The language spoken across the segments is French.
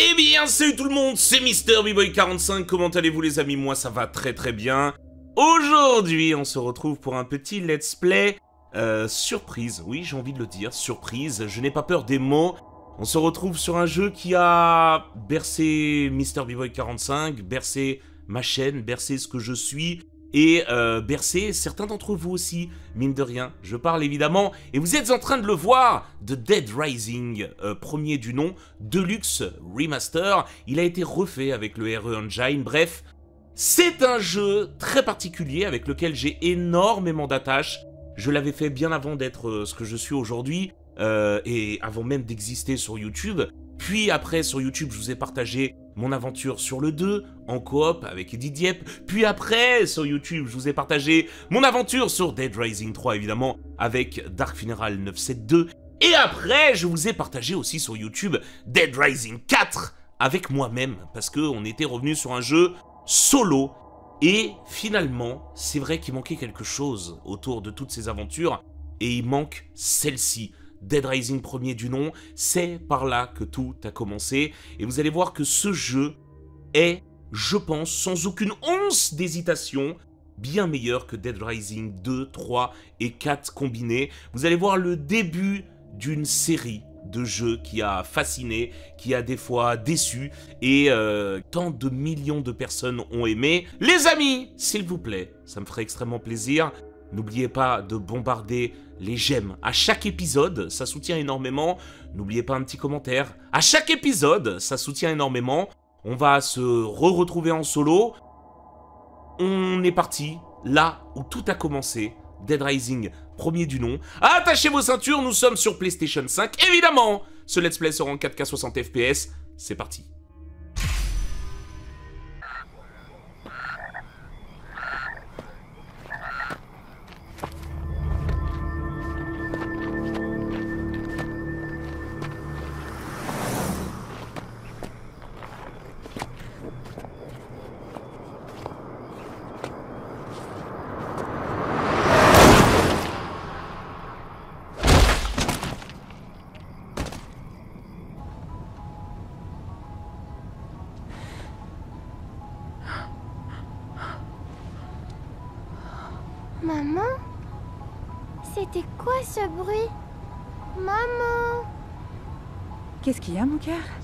Eh bien, salut tout le monde, c'est Mister boy 45 comment allez-vous les amis? Moi ça va très très bien. Aujourd'hui, on se retrouve pour un petit let's play euh, surprise. Oui, j'ai envie de le dire, surprise. Je n'ai pas peur des mots. On se retrouve sur un jeu qui a bercé Mister boy 45 bercé ma chaîne, bercé ce que je suis, et euh, bercer certains d'entre vous aussi, mine de rien. Je parle évidemment, et vous êtes en train de le voir, de Dead Rising, euh, premier du nom, Deluxe Remaster. Il a été refait avec le RE Engine, bref. C'est un jeu très particulier avec lequel j'ai énormément d'attaches. Je l'avais fait bien avant d'être euh, ce que je suis aujourd'hui, et avant même d'exister sur YouTube. Puis après, sur YouTube, je vous ai partagé mon aventure sur le 2, en coop avec Eddie Dieppe. Puis après, sur YouTube, je vous ai partagé mon aventure sur Dead Rising 3, évidemment, avec Dark Funeral 972. Et après, je vous ai partagé aussi sur YouTube Dead Rising 4 avec moi-même, parce qu'on était revenu sur un jeu solo. Et finalement, c'est vrai qu'il manquait quelque chose autour de toutes ces aventures, et il manque celle-ci. Dead Rising premier du nom, c'est par là que tout a commencé, et vous allez voir que ce jeu est, je pense, sans aucune once d'hésitation, bien meilleur que Dead Rising 2, 3 et 4 combinés. Vous allez voir le début d'une série de jeux qui a fasciné, qui a des fois déçu, et euh, tant de millions de personnes ont aimé. Les amis, s'il vous plaît, ça me ferait extrêmement plaisir. N'oubliez pas de bombarder les j'aime à chaque épisode, ça soutient énormément. N'oubliez pas un petit commentaire. À chaque épisode, ça soutient énormément. On va se re-retrouver en solo. On est parti là où tout a commencé. Dead Rising, premier du nom. Attachez vos ceintures, nous sommes sur PlayStation 5, évidemment Ce let's play sera en 4K 60 FPS. C'est parti.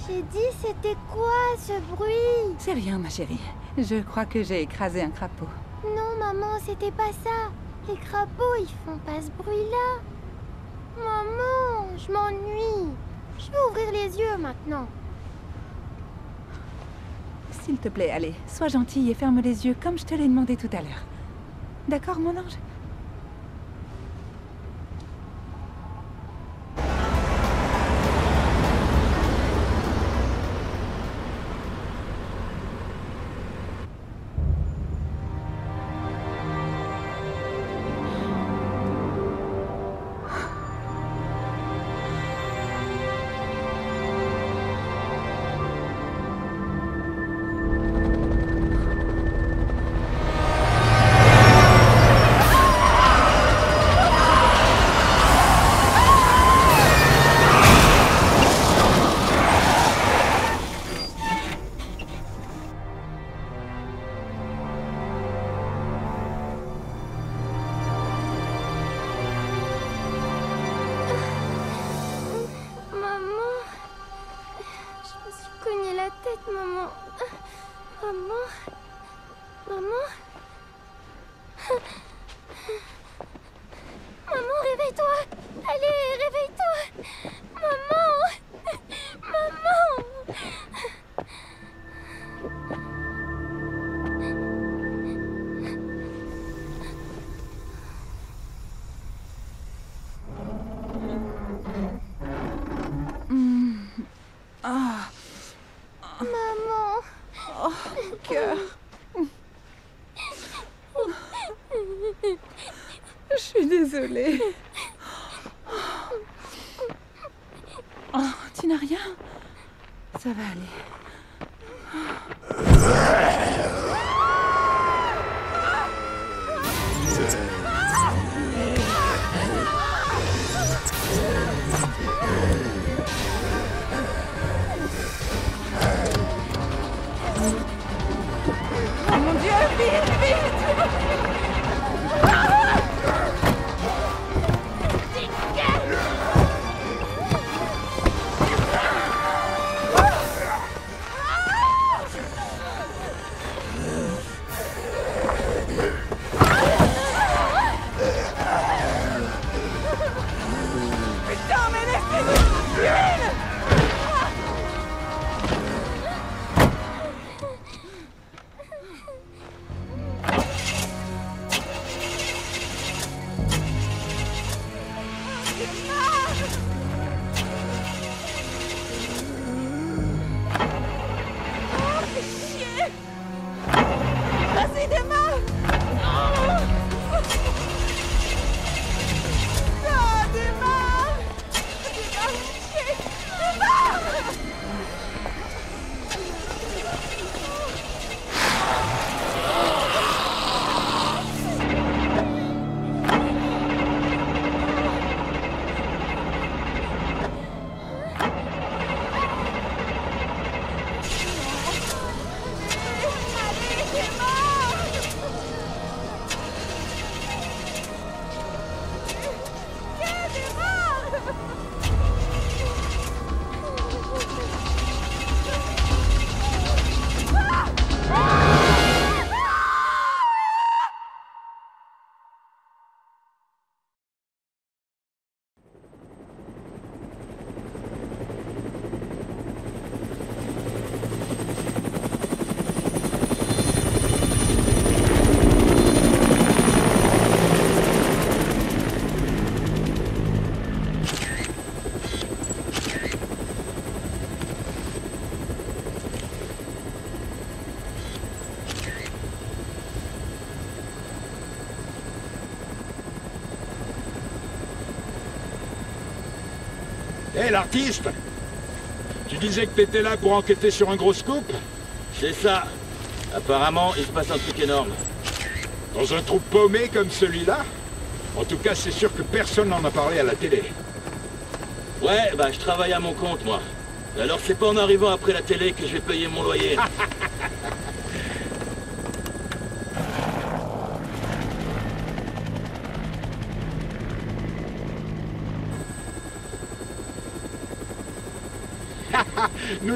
J'ai dit c'était quoi ce bruit? C'est rien, ma chérie. Je crois que j'ai écrasé un crapaud. Non, maman, c'était pas ça. Les crapauds, ils font pas ce bruit-là. Maman, je m'ennuie. Je vais ouvrir les yeux maintenant. S'il te plaît, allez, sois gentille et ferme les yeux comme je te l'ai demandé tout à l'heure. D'accord, mon ange? Hé, l'artiste Tu disais que t'étais là pour enquêter sur un gros scoop C'est ça. Apparemment, il se passe un truc énorme. Dans un trou paumé comme celui-là En tout cas, c'est sûr que personne n'en a parlé à la télé. Ouais, bah je travaille à mon compte, moi. Alors c'est pas en arrivant après la télé que je vais payer mon loyer.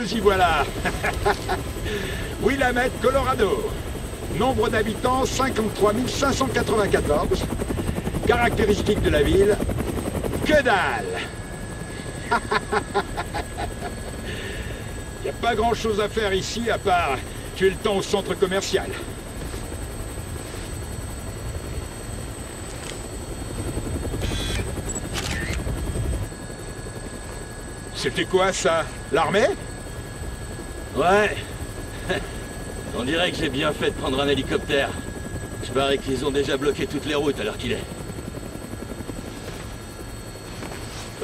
Nous y voilà Willamette, Colorado. Nombre d'habitants, 53 594. Caractéristiques de la ville, que dalle Y a pas grand chose à faire ici à part tuer le temps au centre commercial. C'était quoi ça? L'armée? Ouais. On dirait que j'ai bien fait de prendre un hélicoptère. Je parie qu'ils ont déjà bloqué toutes les routes à l'heure qu'il est.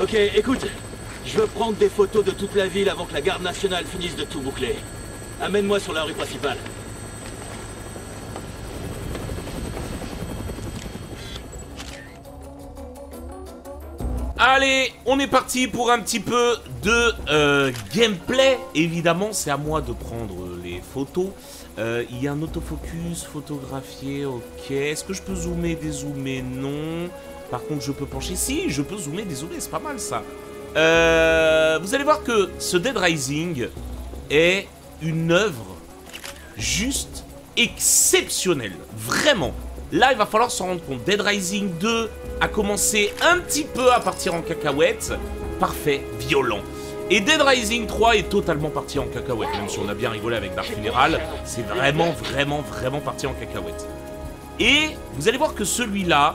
Ok, écoute. Je veux prendre des photos de toute la ville avant que la garde nationale finisse de tout boucler. Amène-moi sur la rue principale. Allez, on est parti pour un petit peu de euh, gameplay. Évidemment, c'est à moi de prendre les photos. Euh, il y a un autofocus photographié, ok. Est-ce que je peux zoomer, dézoomer? Non. Par contre, je peux pencher? Si, je peux zoomer, dézoomer, c'est pas mal ça. Euh, vous allez voir que ce Dead Rising est une œuvre juste exceptionnelle. Vraiment. Là, il va falloir s'en rendre compte. Dead Rising 2 a commencé un petit peu à partir en cacahuète. Parfait, violent. Et Dead Rising 3 est totalement parti en cacahuète. Même si on a bien rigolé avec Dark Funeral, c'est vraiment, vraiment, vraiment parti en cacahuète. Et vous allez voir que celui-là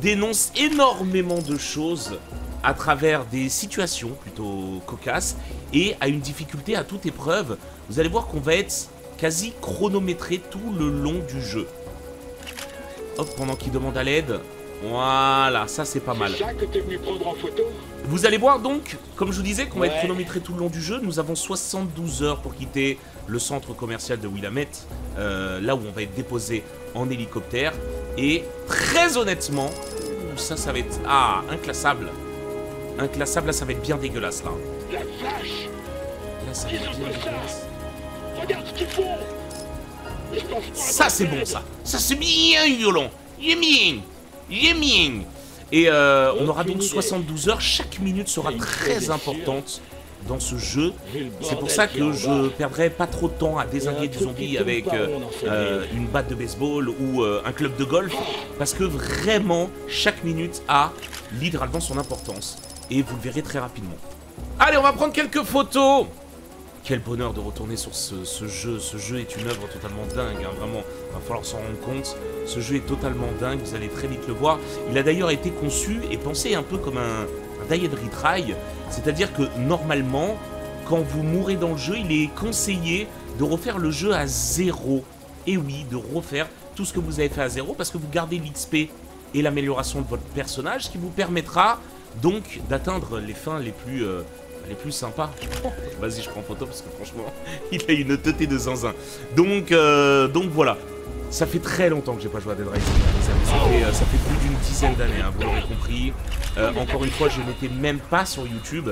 dénonce énormément de choses à travers des situations plutôt cocasses et a une difficulté à toute épreuve. Vous allez voir qu'on va être quasi chronométré tout le long du jeu. Hop, pendant qu'il demande à l'aide. Voilà, ça c'est pas mal. C'est ça que t'es venu prendre en photo Vous allez voir donc, comme je vous disais, qu'on va être chronométré tout le long du jeu. Nous avons 72 heures pour quitter le centre commercial de Willamette, euh, là où on va être déposé en hélicoptère. Et très honnêtement, ça, ça va être... Ah, inclassable. Inclassable, là, ça va être bien dégueulasse, là. La vache Là, ça va être bien dégueulasse. Regarde ce qu'ils font Ça, c'est bon, ça. Ça, c'est bien violent. Est bien. Et euh, on aura donc Aucune idée. 72 heures. Chaque minute sera très importante dans ce jeu. C'est pour ça que je perdrai pas trop de temps à désinguer qui tourne avec euh, euh, une batte de baseball ou un club de golf. Parce que vraiment, chaque minute a littéralement son importance. Et vous le verrez très rapidement. Allez, on va prendre quelques photos quel bonheur de retourner sur ce, jeu. Ce jeu est une œuvre totalement dingue, hein, vraiment. Il va falloir s'en rendre compte. Ce jeu est totalement dingue, vous allez très vite le voir. Il a d'ailleurs été conçu et pensé un peu comme un, un die and retry. C'est-à-dire que normalement, quand vous mourrez dans le jeu, il est conseillé de refaire le jeu à zéro. Et oui, de refaire tout ce que vous avez fait à zéro parce que vous gardez l'XP et l'amélioration de votre personnage, ce qui vous permettra donc d'atteindre les fins les plus, euh, les plus sympas. Vas-y, je prends photo parce que franchement, il a une teuté de zinzin. Donc, euh, donc voilà. Ça fait très longtemps que j'ai pas joué à Dead Rising. Ça, fait, euh, ça fait plus d'une dizaine d'années, hein, vous l'aurez compris. Euh, encore une fois, je n'étais même pas sur YouTube.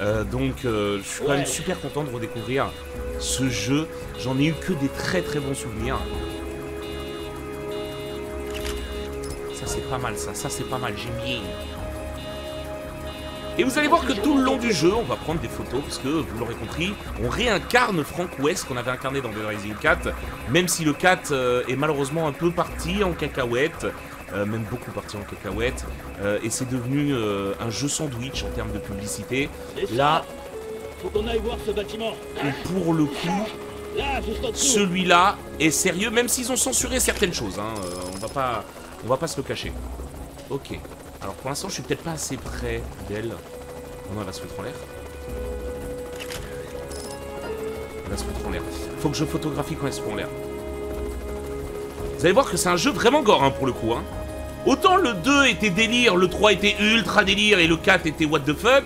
Euh, donc, euh, je suis quand même super content de redécouvrir ce jeu. J'en ai eu que des très très bons souvenirs. Ça, c'est pas mal, ça. Ça, c'est pas mal. J'aime bien. Et vous allez voir que tout le long du jeu, on va prendre des photos, parce que, vous l'aurez compris, on réincarne Frank West, qu'on avait incarné dans Dead Rising 4, même si le 4 euh, est malheureusement un peu parti en cacahuète, euh, même beaucoup parti en cacahuète, euh, et c'est devenu un jeu sandwich en termes de publicité. Et Là, Faut qu'on aille voir ce bâtiment. où pour le coup, celui-là est sérieux, même s'ils ont censuré certaines choses, hein, euh, on va pas, on va pas se le cacher. Ok. Alors pour l'instant, je suis peut-être pas assez près d'elle. Oh non, elle va se foutre en l'air. Elle va se foutre en l'air. Faut que je photographie quand elle se fout en l'air. Vous allez voir que c'est un jeu vraiment gore hein, pour le coup. Hein. Autant le 2 était délire, le 3 était ultra délire et le 4 était what the fuck.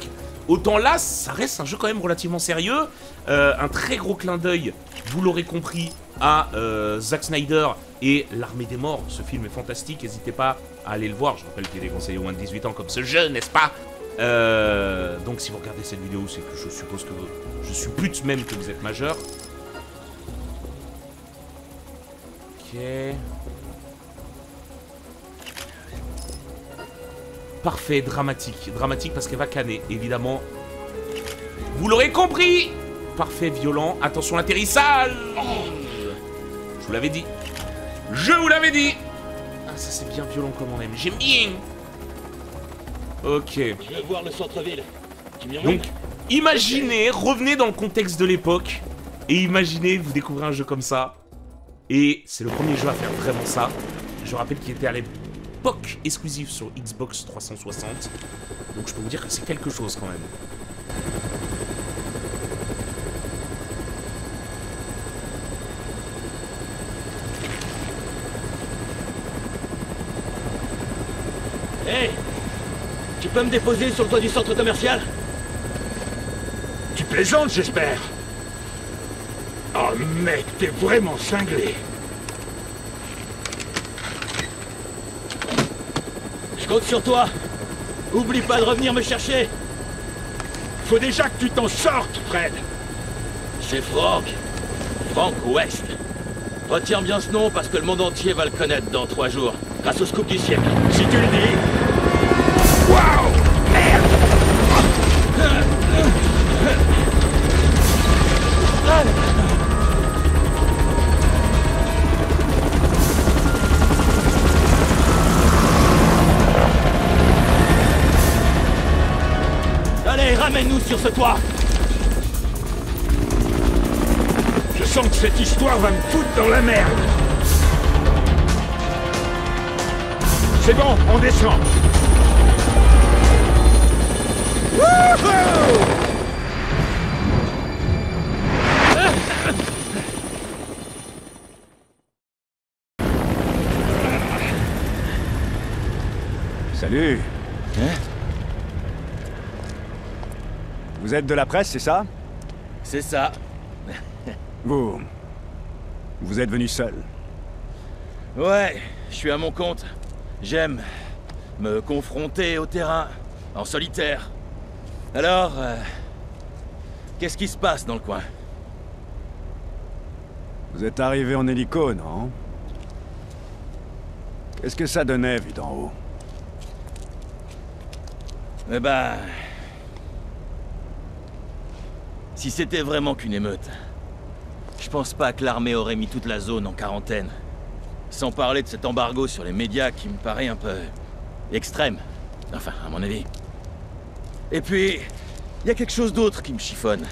Autant là, ça reste un jeu quand même relativement sérieux. Euh, un très gros clin d'œil, vous l'aurez compris, à euh, Zack Snyder et L'Armée des Morts. Ce film est fantastique, n'hésitez pas à aller le voir. Je rappelle qu'il est déconseillé aux moins de 18 ans comme ce jeu, n'est-ce pas? Euh, Donc si vous regardez cette vidéo, c'est que je suppose que je suppute même que vous êtes majeur. Ok. Parfait, dramatique. Dramatique parce qu'elle va canner, évidemment. Vous l'aurez compris Parfait, violent. Attention, l'atterrissage Je vous l'avais dit. Je vous l'avais dit Ah, ça c'est bien violent comme on aime. J'aime bien Ok. Je veux voir le centre-ville. Donc, imaginez, revenez dans le contexte de l'époque, et imaginez, vous découvrez un jeu comme ça, et c'est le premier jeu à faire vraiment ça. Je rappelle qu'il était à l'époque exclusif sur Xbox 360, donc je peux vous dire que c'est quelque chose quand même. Hé Tu peux me déposer sur le toit du centre commercial? Tu plaisantes, j'espère Oh mec, t'es vraiment cinglé. Je compte sur toi Oublie pas de revenir me chercher Faut déjà que tu t'en sortes, Fred. C'est Frank. Frank West. Retiens bien ce nom parce que le monde entier va le connaître dans trois jours, grâce au scoop du siècle. Si tu le dis. Je sens que cette histoire va me foutre dans la merde. C'est bon, on descend. Salut. Vous êtes de la presse, c'est ça C'est ça. Vous... Vous êtes venu seul. Ouais, je suis à mon compte. J'aime me confronter au terrain, en solitaire. Alors, euh, qu'est-ce qui se passe dans le coin Vous êtes arrivé en hélico, non Qu'est-ce que ça donnait, vu d'en haut Eh ben... Si c'était vraiment qu'une émeute, je pense pas que l'armée aurait mis toute la zone en quarantaine. Sans parler de cet embargo sur les médias qui me paraît un peu... extrême. Enfin, à mon avis. Et puis, il y a quelque chose d'autre qui me chiffonne.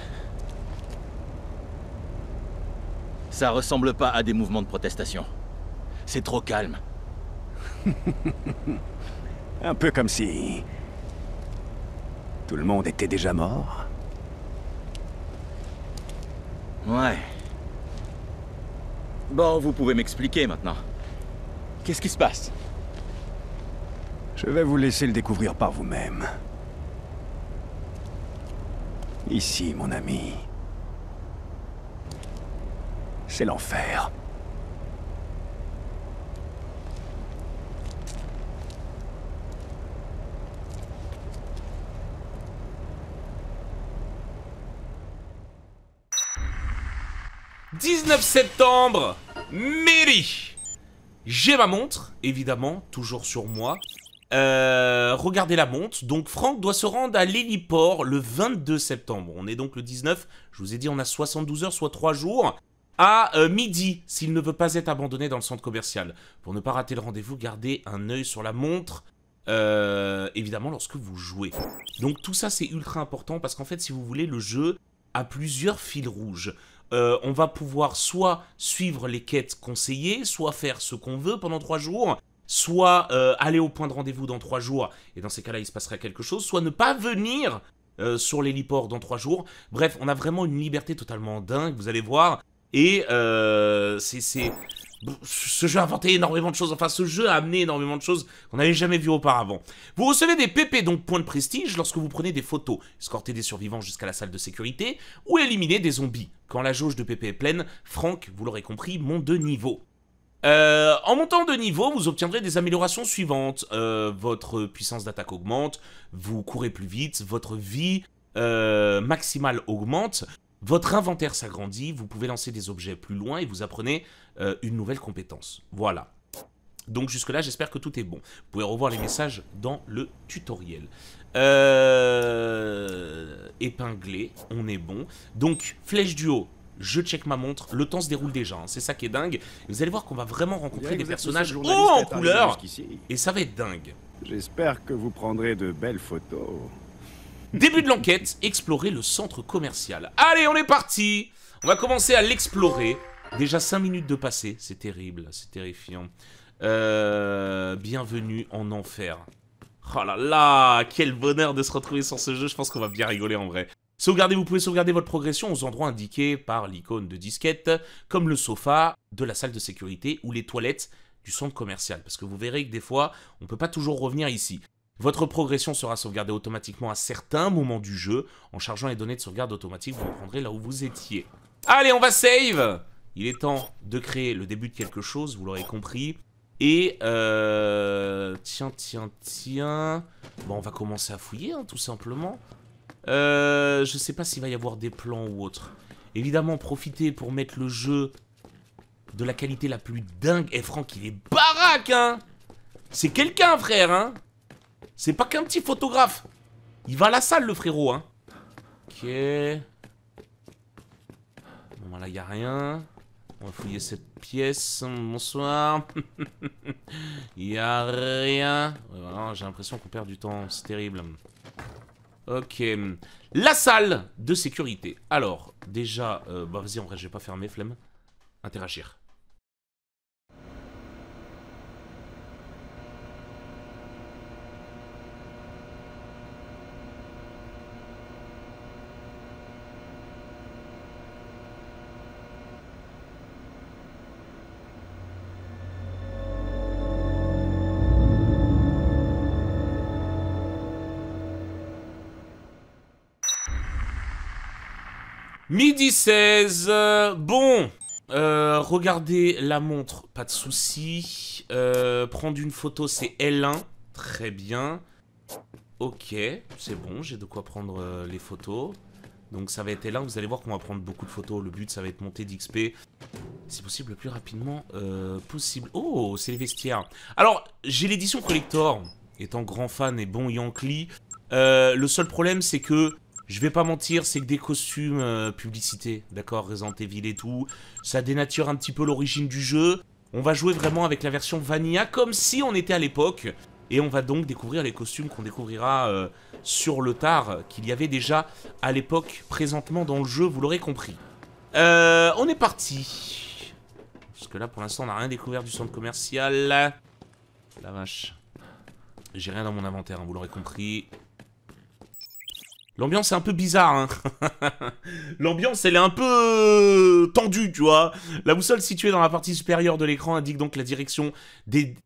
Ça ressemble pas à des mouvements de protestation. C'est trop calme. Un peu comme si... Tout le monde était déjà mort Ouais. Bon, vous pouvez m'expliquer maintenant. Qu'est-ce qui se passe? Je vais vous laisser le découvrir par vous-même. Ici, mon ami. C'est l'enfer. « 19 septembre, mairie J'ai ma montre, évidemment, toujours sur moi. Euh, regardez la montre. Donc Franck doit se rendre à l'héliport le 22 septembre. On est donc le 19. Je vous ai dit, on a 72 heures, soit 3 jours. À euh, midi, s'il ne veut pas être abandonné dans le centre commercial. Pour ne pas rater le rendez-vous, gardez un œil sur la montre. euh, évidemment, lorsque vous jouez. Donc tout ça, c'est ultra important parce qu'en fait, si vous voulez, le jeu a plusieurs fils rouges. Euh, on va pouvoir soit suivre les quêtes conseillées, soit faire ce qu'on veut pendant 3 jours, soit euh, aller au point de rendez-vous dans 3 jours, et dans ces cas-là, il se passerait quelque chose, soit ne pas venir euh, sur l'héliport dans 3 jours. Bref, on a vraiment une liberté totalement dingue, vous allez voir. Et euh, c'est ce jeu a inventé énormément de choses, enfin ce jeu a amené énormément de choses qu'on n'avait jamais vues auparavant. Vous recevez des PP, donc points de prestige, lorsque vous prenez des photos, escorter des survivants jusqu'à la salle de sécurité, ou éliminer des zombies. Quand la jauge de PP est pleine, Franck, vous l'aurez compris, monte de niveau. Euh, en montant de niveau, vous obtiendrez des améliorations suivantes. Euh, votre puissance d'attaque augmente, vous courez plus vite, votre vie euh, maximale augmente, votre inventaire s'agrandit, vous pouvez lancer des objets plus loin et vous apprenez une nouvelle compétence. Voilà. Donc jusque là, j'espère que tout est bon. Vous pouvez revoir les messages dans le tutoriel. épinglé, on est bon. Donc, flèche du haut, je check ma montre, le temps se déroule déjà, hein. c'est ça qui est dingue. vous allez voir qu'on va vraiment rencontrer des personnages hauts en couleur, et ça va être dingue. J'espère que vous prendrez de belles photos. Début de l'enquête, explorer le centre commercial. Allez, on est parti On va commencer à l'explorer. Déjà 5 minutes de passé, c'est terrible, c'est terrifiant. Euh, bienvenue en enfer. Oh là là, quel bonheur de se retrouver sur ce jeu, je pense qu'on va bien rigoler en vrai. Sauvegardez, vous pouvez sauvegarder votre progression aux endroits indiqués par l'icône de disquette, comme le sofa de la salle de sécurité ou les toilettes du centre commercial. Parce que vous verrez que des fois, on ne peut pas toujours revenir ici. Votre progression sera sauvegardée automatiquement à certains moments du jeu. En chargeant les données de sauvegarde automatique, vous reprendrez là où vous étiez. Allez, on va save Il est temps de créer le début de quelque chose, vous l'aurez compris. Et, euh... Tiens, tiens, tiens... Bon, on va commencer à fouiller, hein, tout simplement. Euh, je sais pas s'il va y avoir des plans ou autre. Évidemment, profitez pour mettre le jeu de la qualité la plus dingue. Et eh, Franck, il est baraque, hein C'est quelqu'un, frère, hein C'est pas qu'un petit photographe. Il va à la salle, le frérot, hein Ok. Bon, là, il a rien. On va fouiller cette pièce. Bonsoir. Il a rien. J'ai l'impression qu'on perd du temps. C'est terrible. Ok. La salle de sécurité. Alors, déjà, euh, bah vas-y, en vrai, je vais pas fermer, flemme. Interagir. 16. Bon. Euh, regardez la montre, pas de souci. Euh, prendre une photo, c'est L1. Très bien. Ok, c'est bon, j'ai de quoi prendre euh, les photos. Donc ça va être L1, vous allez voir qu'on va prendre beaucoup de photos. Le but, ça va être monter d'XP. Si possible, le plus rapidement possible. Oh, c'est les vestiaires. Alors, j'ai l'édition collector. Étant grand fan et bon Yankee, le seul problème, c'est que je vais pas mentir, c'est que des costumes euh, publicité, d'accord, Resident Evil et tout, ça dénature un petit peu l'origine du jeu. On va jouer vraiment avec la version Vanilla comme si on était à l'époque. Et on va donc découvrir les costumes qu'on découvrira euh, sur le tard, qu'il y avait déjà à l'époque, présentement dans le jeu, vous l'aurez compris. Euh, on est parti. Parce que là, pour l'instant, on n'a rien découvert du centre commercial. La vache. J'ai rien dans mon inventaire, hein, vous l'aurez compris. L'ambiance est un peu bizarre, hein. L'ambiance, elle est un peu euh, tendue, tu vois. La boussole située dans la partie supérieure de l'écran indique donc la direction des...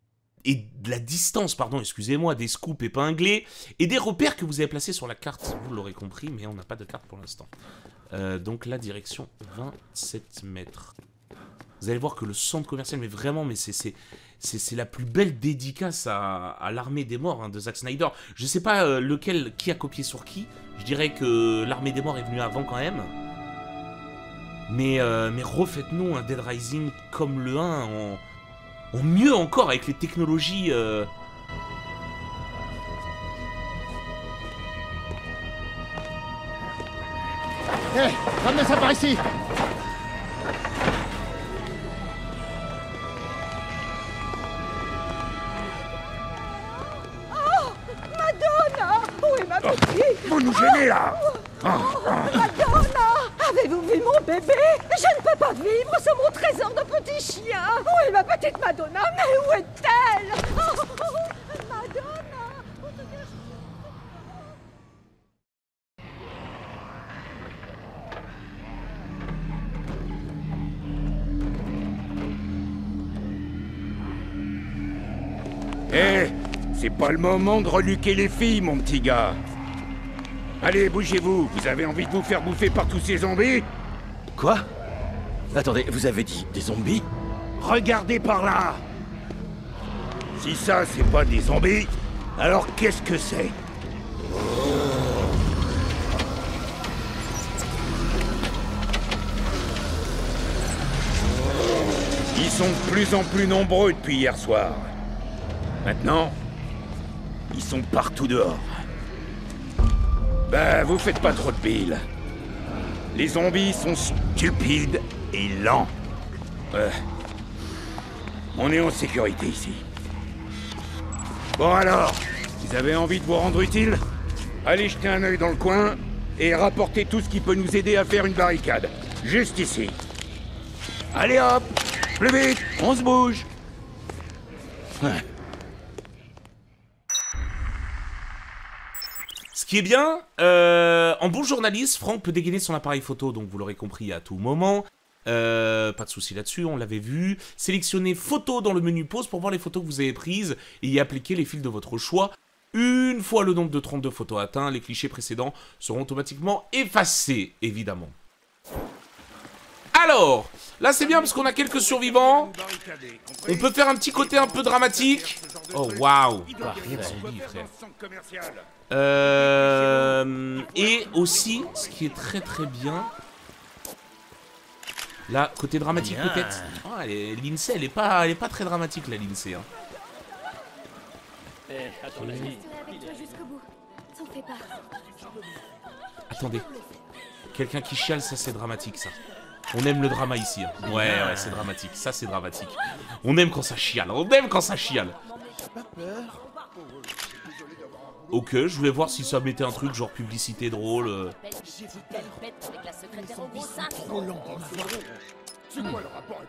et la distance, pardon, excusez-moi, des scoops épinglés et des repères que vous avez placés sur la carte. Vous l'aurez compris, mais on n'a pas de carte pour l'instant. Euh, donc la direction 27 mètres. Vous allez voir que le centre commercial, mais vraiment, mais c'est c'est la plus belle dédicace à, l'armée des morts hein, de Zack Snyder. Je sais pas euh, lequel, qui a copié sur qui. Je dirais que l'armée des morts est venue avant quand même. Mais, euh, mais refaites-nous un Dead Rising comme le 1 en, mieux encore avec les technologies... Euh... Ramenez ça par ici Vous nous gênez là. Madonna Avez-vous vu mon bébé? Je ne peux pas vivre sans mon trésor de petit chien. Où est ma petite Madonna? Mais où est-elle? Madonna Eh, c'est pas le moment de reluquer les filles, mon petit gars. Allez, bougez-vous. Vous avez envie de vous faire bouffer par tous ces zombies? Quoi? Attendez, vous avez dit des zombies? Regardez par là Si ça, c'est pas des zombies, alors qu'est-ce que c'est? Ils sont de plus en plus nombreux depuis hier soir. Maintenant, ils sont partout dehors. Ben, vous faites pas trop de pile. Les zombies sont stupides et lents. Ouais. On est en sécurité ici. Bon alors, vous avez envie de vous rendre utile? Allez jeter un œil dans le coin et rapportez tout ce qui peut nous aider à faire une barricade. Juste ici. Allez hop Plus vite On se bouge Ce qui est bien, euh, en bon journaliste, Franck peut dégainer son appareil photo, donc vous l'aurez compris à tout moment. Euh, pas de souci là-dessus, on l'avait vu. Sélectionnez photo dans le menu pause pour voir les photos que vous avez prises et y appliquer les fils de votre choix. Une fois le nombre de 32 photos atteint, les clichés précédents seront automatiquement effacés, évidemment. Alors, là c'est bien parce qu'on a quelques survivants. On peut faire un petit côté un peu dramatique. Oh waouh. Euh, et aussi, ce qui est très très bien, Là, côté dramatique peut-être. Oh, elle est- L'INSEE, elle est pas, elle est pas très dramatique la l'INSEE. Hein. Pas. Attendez. Quelqu'un qui chiale, ça c'est dramatique ça. On aime le drama ici. hein. Ouais, ouais, c'est dramatique. Ça c'est dramatique. On aime quand ça chiale. On aime quand ça chiale. Ok, je voulais voir si ça mettait un truc genre publicité drôle. euh.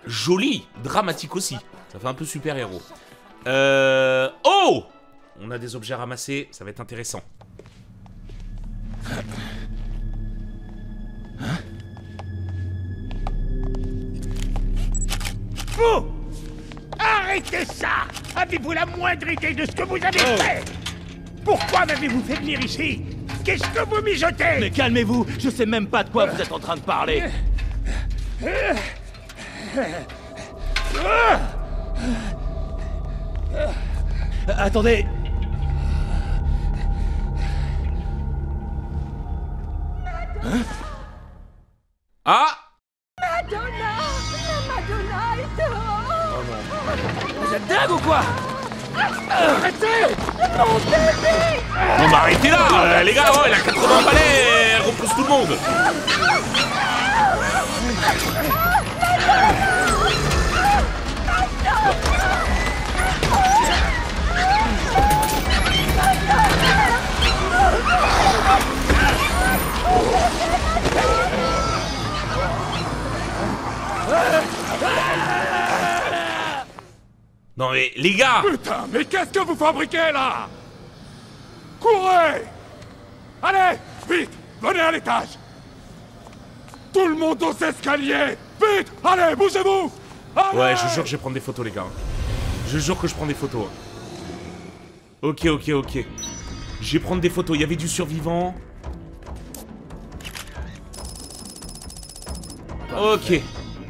Joli, dramatique aussi. Ça fait un peu super-héros. Euh... Oh On a des objets à ramasser, ça va être intéressant. Vous Arrêtez ça. Avez-vous la moindre idée de ce que vous avez fait? Pourquoi m'avez-vous fait venir ici? Qu'est-ce que vous mijotez? Mais calmez-vous, je sais même pas de quoi vous êtes en train de parler. Attendez, Ah êtes dingue ou quoi On va arrêter là euh, Les gars, elle a 80 balais Elle repousse tout le monde Non mais, les gars Putain, mais qu'est-ce que vous fabriquez là? Courez Allez, vite, venez à l'étage Tout le monde aux escaliers Vite, allez, bougez-vous Ouais, je jure que je vais prendre des photos, les gars. Je jure que je prends des photos. Ok, ok, ok. Je vais prendre des photos. Il y avait du survivant. Ok.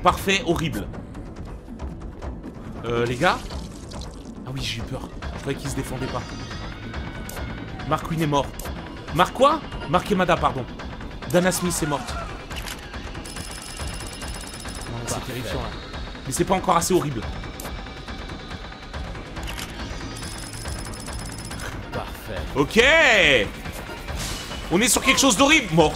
Parfait, horrible. Euh, les gars oui, j'ai eu peur. Je croyais qu'il se défendait pas. Mark Quinn est mort. Mark quoi? Mark Emada, pardon. Dana Smith est morte. Non, c'est terrifiant, là. Mais c'est pas encore assez horrible. Parfait. Ok On est sur quelque chose d'horrible Mort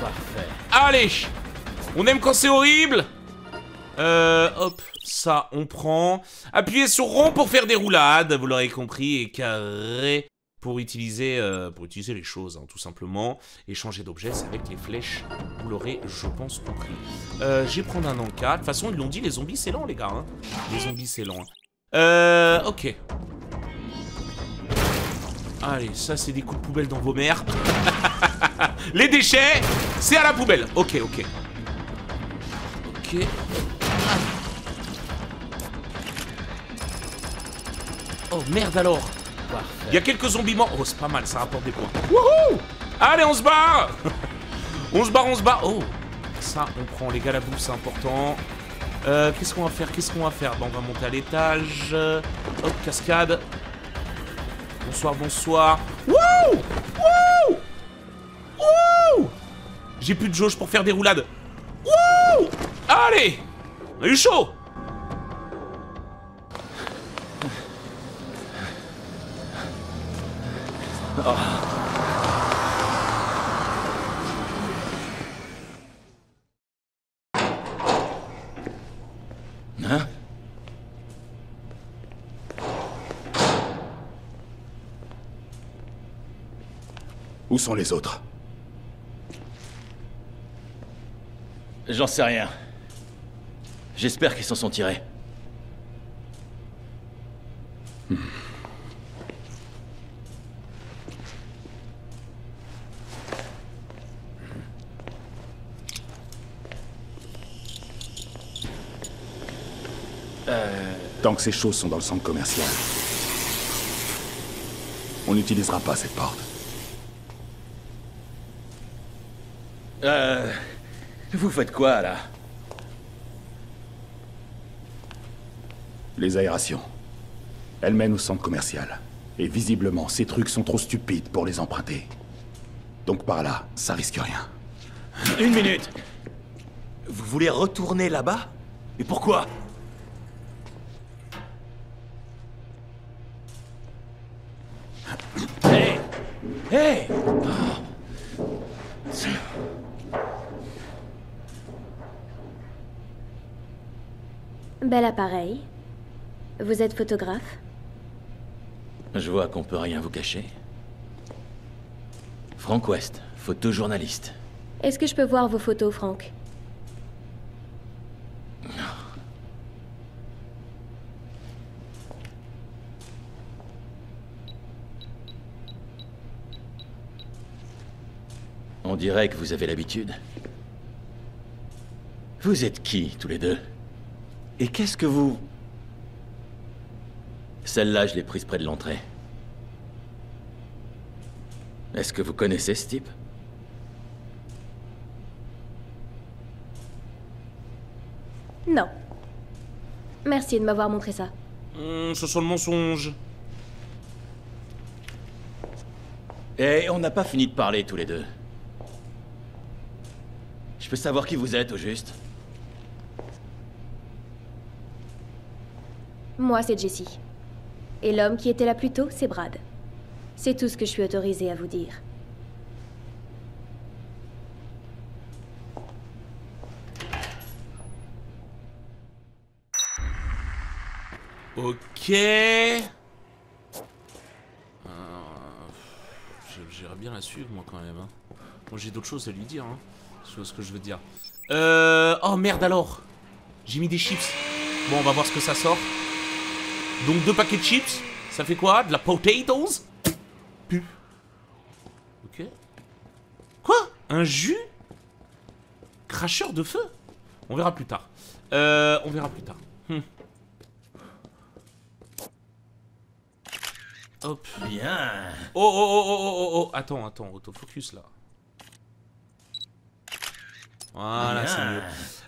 Parfait. Allez On aime quand c'est horrible Euh, hop, ça, on prend. Appuyez sur rond pour faire des roulades, vous l'aurez compris, et carré pour utiliser, euh, les choses, hein, tout simplement. Et changer d'objet, c'est avec les flèches, vous l'aurez, je pense, compris. Euh, je vais prendre un encas. De toute façon, ils l'ont dit, les zombies, c'est lent, les gars. hein. Les zombies, c'est lent. hein. Euh, ok. Allez, ça, c'est des coups de poubelle dans vos mères. les déchets, c'est à la poubelle. Ok, ok. Ok. Oh merde alors Il y a quelques zombies morts. Oh, c'est pas mal, ça rapporte des points. Wouhou Allez, on se barre On se barre, on se barre. Oh Ça, on prend les gars la bouffe, c'est important. Euh, qu'est-ce qu'on va faire Qu'est-ce qu'on va faire? Bon, on va monter à l'étage. Hop, cascade. Bonsoir, bonsoir. Wouh Wouh Wouh J'ai plus de jauge pour faire des roulades. Wouh Allez On a eu chaud. Hein? Où sont les autres? J'en sais rien. J'espère qu'ils s'en sont tirés. Tant que ces choses sont dans le centre commercial, on n'utilisera pas cette porte. Euh... Vous faites quoi, là? Les aérations. Elles mènent au centre commercial. Et visiblement, ces trucs sont trop stupides pour les emprunter. Donc par là, ça risque rien. Une minute Vous voulez retourner là-bas? Et pourquoi? Hé Hé Bel appareil. Vous êtes photographe? Je vois qu'on peut rien vous cacher. Frank West, photojournaliste. Est-ce que je peux voir vos photos, Franck On dirait que vous avez l'habitude. Vous êtes qui, tous les deux? Et qu'est-ce que vous... Celle-là, je l'ai prise près de l'entrée. Est-ce que vous connaissez ce type? Non. Merci de m'avoir montré ça. Hum, ce sont le mensonge. Et on n'a pas fini de parler, tous les deux. Je peux savoir qui vous êtes, au juste? Moi, c'est Jessie. Et l'homme qui était là plus tôt, c'est Brad. C'est tout ce que je suis autorisée à vous dire. Ok. Euh, J'irais bien la suivre, moi, quand même. hein. Moi, j'ai d'autres choses à lui dire. Hein. Tu vois ce que je veux dire. Euh... Oh, merde, alors. J'ai mis des chips. Bon, on va voir ce que ça sort. Donc, deux paquets de chips. Ça fait quoi? De la potatoes? Pu. Ok. Quoi? Un jus? Cracheur de feu? On verra plus tard. Euh, on verra plus tard. Hmm. Hop. Bien. Oh, oh, oh, oh, oh, oh, oh. Attends, attends, autofocus là. Voilà, c'est mieux.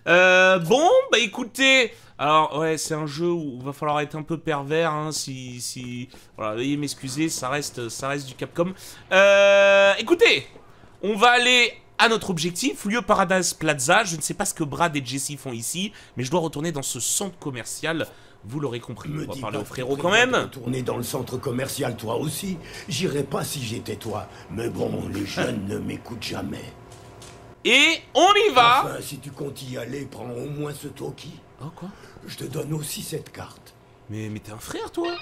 Euh, bon, bah écoutez, alors ouais, c'est un jeu où il va falloir être un peu pervers, hein, si, si, voilà, veuillez m'excuser, ça reste, ça reste du Capcom. Euh, écoutez, on va aller à notre objectif, lieu Paradise Plaza. Je ne sais pas ce que Brad et Jesse font ici, mais je dois retourner dans ce centre commercial. Vous l'aurez compris. Me on va parler au frérot quand même. de Retourner dans le centre commercial, toi aussi? J'irais pas si j'étais toi. Mais bon, les jeunes ne m'écoutent jamais. Et on y va. Enfin, si tu comptes y aller, prends au moins ce toki. Oh quoi? Je te donne aussi cette carte. Mais, mais t'es un frère, toi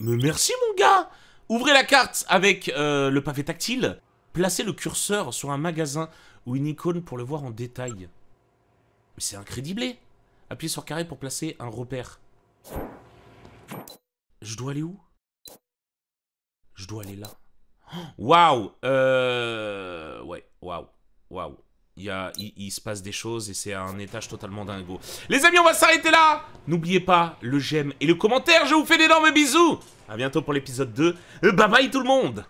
Mais merci, mon gars Ouvrez la carte avec euh, le pavé tactile. Placez le curseur sur un magasin ou une icône pour le voir en détail. Mais c'est incrédiblé Appuyez sur carré pour placer un repère. Je dois aller où? Je dois aller là. Waouh Euh... Ouais, waouh. Waouh. Il, y a, il, se passe des choses et c'est un étage totalement dingo. Les amis, on va s'arrêter là N'oubliez pas le j'aime et le commentaire. Je vous fais d'énormes bisous. À bientôt pour l'épisode 2. Euh, bye bye tout le monde